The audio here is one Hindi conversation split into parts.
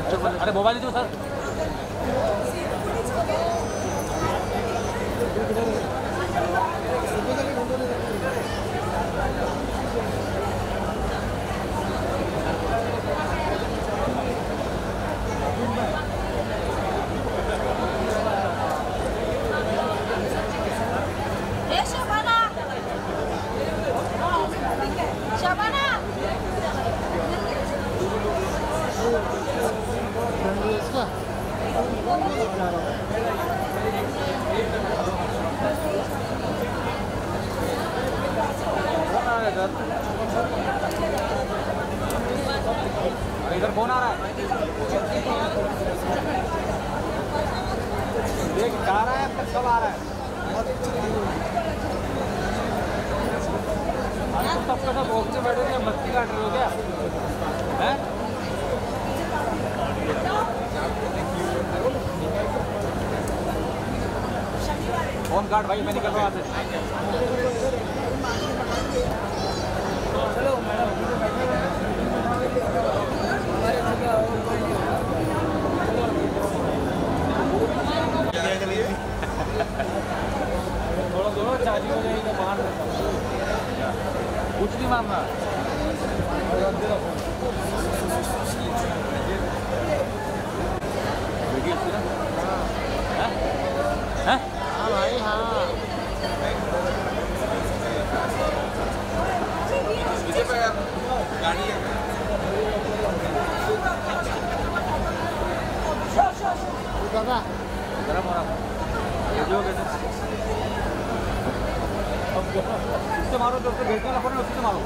बच्चों को अरे मोबाइल दो सर शबाना शबाना इसका फ़ोन आ रहा है इधर अरे इधर फ़ोन आ रहा है देख जा रहा है कब आ रहा है तुम सब बॉक्स में बैठे हो मस्ती काट रहे हो क्या हैं फ़ोन काट भाई, मैं निकल रहा हूँ। कुछ नहीं मांगना देखिए इसकी ना हैं? हैं? हाँ भाई हाँ दादा गरम हो रहा ये जो कैसे इससे मारो जो उसको भेजने वाला फ़ोन उसी से मारो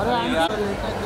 अरे यार। चश्मा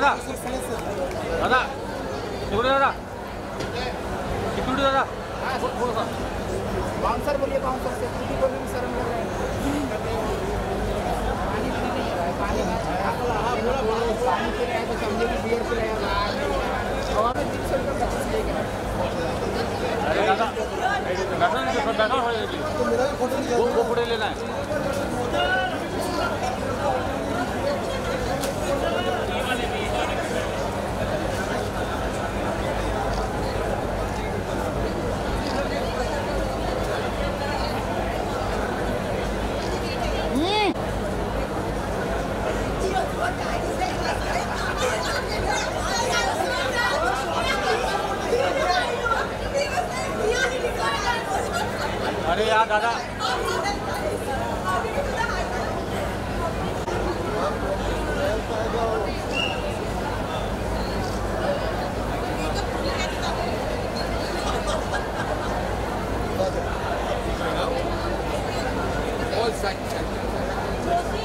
दादा दादा देखो दादा सिक्योरिटी दादा बाउंसर बोलिए बाउंसर सिक्योरिटी बोलने में शर्म कर रहे हैं पानी पीने नहीं आ रहा है पानी पानी पी रहे हैं तो समझे कि बियर पी रहे हैं तीन सौ रुपये पच्चीस लेकर अरे दादा बैठो तो हो वो वो फ़ोटो लेना है दादा All side.